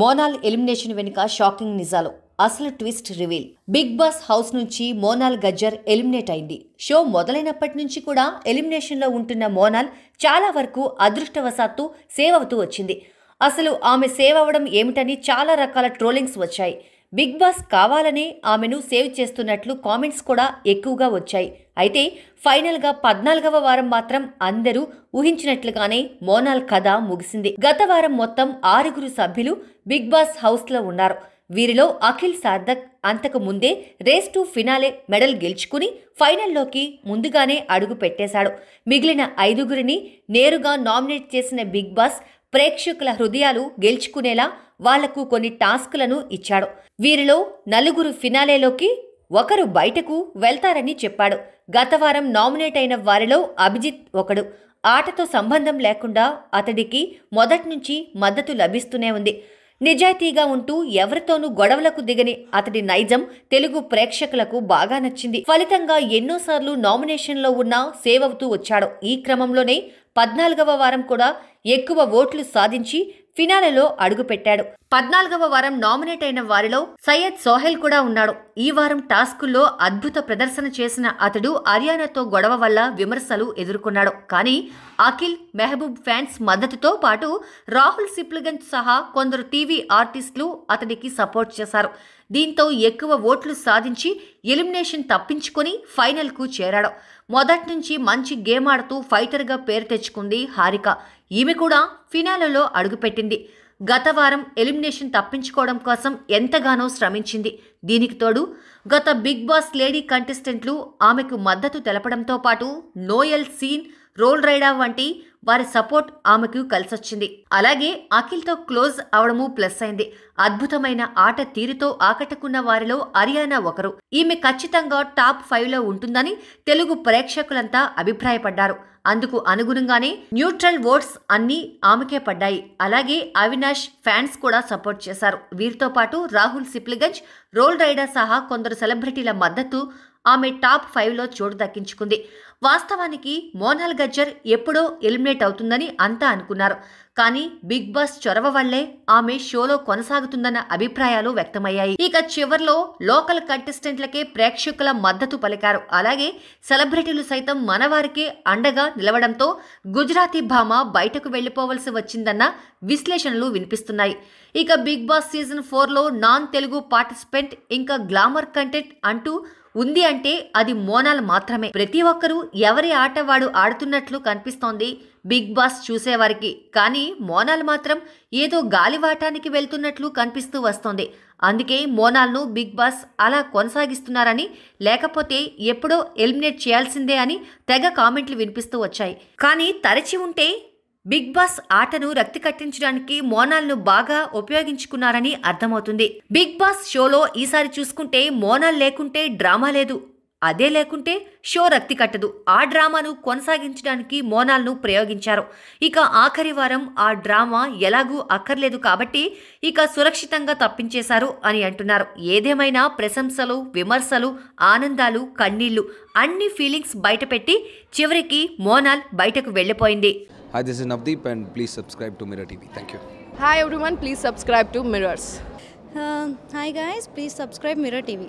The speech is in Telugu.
మోనాల్ ఎలిమినేషన్ వెనుక షాకింగ్ నిజాలు. అసలు twist reveal. Bigg Boss house నుంచి మోనాల్ గజ్జర్ ఎలిమినేట్ అయింది. షో మొదలైనప్పటి నుంచి కూడా ఎలిమినేషన్లో ఉంటున్న మోనాల్ చాలా వరకు అదృష్టవశాత్తు సేవ్ అవుతూ వచ్చింది. అసలు ఆమె సేవ్ అవ్వడం ఏమిటని చాలా రకాల ట్రోలింగ్స్ వచ్చాయి. బిగ్ బాస్ కావాలనే ఆమెను సేవ్ చేస్తున్నట్లు కామెంట్స్ కూడా ఎక్కువగా వచ్చాయి. అయితే ఫైనల్గా పద్నాలుగవ వారం మాత్రం అందరూ ఊహించినట్లుగానే మోనాల్ కథ ముగిసింది. గత వారం మొత్తం ఆరుగురు సభ్యులు బిగ్ బాస్ హౌస్లో ఉన్నారు. వీరిలో అఖిల్ సార్థక్ అంతకు ముందే రేస్ టు ఫినాలే మెడల్ గెలుచుకుని ఫైనల్లోకి ముందుగానే అడుగు పెట్టేశాడు. మిగిలిన ఐదుగురిని నేరుగా నామినేట్ చేసిన బిగ్ బాస్ ప్రేక్షకుల హృదయాలు గెలుచుకునేలా వాళ్ళకు కొన్ని టాస్క్లను ఇచ్చాడు. వీరిలో నలుగురు ఫినాలేలోకి ఒకరు బయటకు వెళ్తారని చెప్పాడు. గత వారం నామినేట్ అయిన వారిలో అభిజిత్ ఒకడు. ఆటతో సంబంధం లేకుండా అతడికి మొదటి నుంచి మద్దతు లభిస్తూనే ఉంది. నిజాయితీగా ఉంటూ ఎవరితోనూ గొడవలకు దిగని అతడి నైజం తెలుగు ప్రేక్షకులకు బాగా నచ్చింది. ఫలితంగా ఎన్నోసార్లు నామినేషన్లో ఉన్నా సేవ్ అవుతూ వచ్చాడు. ఈ క్రమంలోనే పద్నాలుగవ వారం కూడా ఎక్కువ ఓట్లు సాధించి ఫినాలేలో అడుగుపెట్టాడు. పద్నాలుగవ వారం నామినేట్ అయిన వారిలో సయ్యద్ సోహెల్ కూడా ఉన్నాడు. ఈ వారం టాస్కుల్లో అద్భుత ప్రదర్శన చేసిన అతడు అరియానాతో గొడవ వల్ల విమర్శలు ఎదుర్కొన్నాడు. కానీ అఖిల్ మెహబూబ్ ఫ్యాన్స్ మద్దతుతో పాటు రాహుల్ సిప్లిగంజ్ సహా కొందరు టీవీ ఆర్టిస్టులు అతడికి సపోర్ట్ చేశారు. దీంతో ఎక్కువ ఓట్లు సాధించి ఎలిమినేషన్ తప్పించుకొని ఫైనల్కు చేరాడు. మొదటి నుంచి మంచి గేమ్ ఆడుతూ ఫైటర్గా పేరు తెచ్చుకుంది హారిక. ఈమె కూడా ఫినాలలో అడుగుపెట్టింది. గత వారం ఎలిమినేషన్ తప్పించుకోవడం కోసం ఎంతగానో శ్రమించింది. దీనికి తోడు గత బిగ్ బాస్ లేడీ కంటెస్టెంట్లు ఆమెకు మద్దతు తెలపడంతో పాటు నోయల్ సీన్ రోల్ రైడా వంటి వారి సపోర్ట్ ఆమెకు కలిసొచ్చింది. అలాగే అఖిల్తో క్లోజ్ అవడము ప్లస్ అయింది. అద్భుతమైన ఆట తీరుతో ఆకట్టుకున్న వారిలో హర్యానా ఒకరు. ఈమె ఖచ్చితంగా టాప్ ఫైవ్లో ఉంటుందని తెలుగు ప్రేక్షకులంతా అభిప్రాయపడ్డారు. అందుకు అనుగుణంగానే న్యూట్రల్ ఓట్స్ అన్నీ ఆమెకే పడ్డాయి. అలాగే అవినాష్ ఫ్యాన్స్ కూడా సపోర్ట్ చేశారు. వీరితో పాటు రాహుల్ సిప్లిగంజ్ రోల్ రైడా సహా కొందరు సెలబ్రిటీల మద్దతు ఆమె టాప్ ఫైవ్లో చోటు దక్కించుకుంది. వాస్తవానికి మోనాల్ గజ్జర్ ఎప్పుడో ఎలిమినేట్ అవుతుందని అంతా అనుకున్నారు. కానీ బిగ్ బాస్ చొరవ వల్లే ఆమె షోలో కొనసాగుతుందన్న అభిప్రాయాలు వ్యక్తమయ్యాయి. ఇక చివర్లో లోకల్ కంటెస్టెంట్లకే ప్రేక్షకుల మద్దతు పలికారు. అలాగే సెలబ్రిటీలు సైతం మనవారికే అండగా నిలవడంతో గుజరాతీ భామ బయటకు వెళ్ళిపోవలసి వచ్చిందన్న విశ్లేషణలు వినిపిస్తున్నాయి. ఇక బిగ్ బాస్ సీజన్ ఫోర్లో నాన్ తెలుగు పార్టిసిపెంట్ ఇంకా గ్లామర్ కంటెంట్ అంటూ ఉంది అంటే అది మోనాల్ మాత్రమే. ప్రతి ఒక్కరూ ఎవరి ఆట వాడు ఆడుతున్నట్లు కనిపిస్తోంది బిగ్ బాస్ చూసేవారికి. కానీ మోనాల్ మాత్రం ఏదో గాలివాటానికి వెళ్తున్నట్లు కనిపిస్తూ వస్తోంది. అందుకే మోనాల్ను బిగ్ బాస్ అలా కొనసాగిస్తున్నారని లేకపోతే ఎప్పుడో ఎలిమినేట్ చేయాల్సిందే అని తెగ కామెంట్లు వినిపిస్తూ వచ్చాయి. కానీ తరచి ఉంటే బిగ్ బాస్ ఆటను రక్తి కట్టించడానికి మోనాల్ను బాగా ఉపయోగించుకున్నారని అర్థమవుతుంది. బిగ్ బాస్ షోలో ఈసారి చూసుకుంటే మోనాల్ లేకుంటే డ్రామా లేదు. అదే లేకుంటే షో రక్తి కట్టదు. ఆ డ్రామాను కొనసాగించడానికి మోనాల్ను ప్రయోగించారు. ఇక ఆఖరి వారం ఆ డ్రామా ఎలాగూ అక్కర్లేదు కాబట్టి ఇక సురక్షితంగా తప్పించేశారు అని అంటున్నారు. ఏదేమైనా ప్రశంసలు విమర్శలు ఆనందాలు కన్నీళ్ళు అన్ని ఫీలింగ్స్ బయటపెట్టి చివరికి మోనాల్ బయటకు వెళ్ళిపోయింది. Hi, this is Navdeep, and please subscribe to Mirror TV. Thank you. Hi everyone, please subscribe to Mirrors. Uh, hi guys, please subscribe Mirror TV.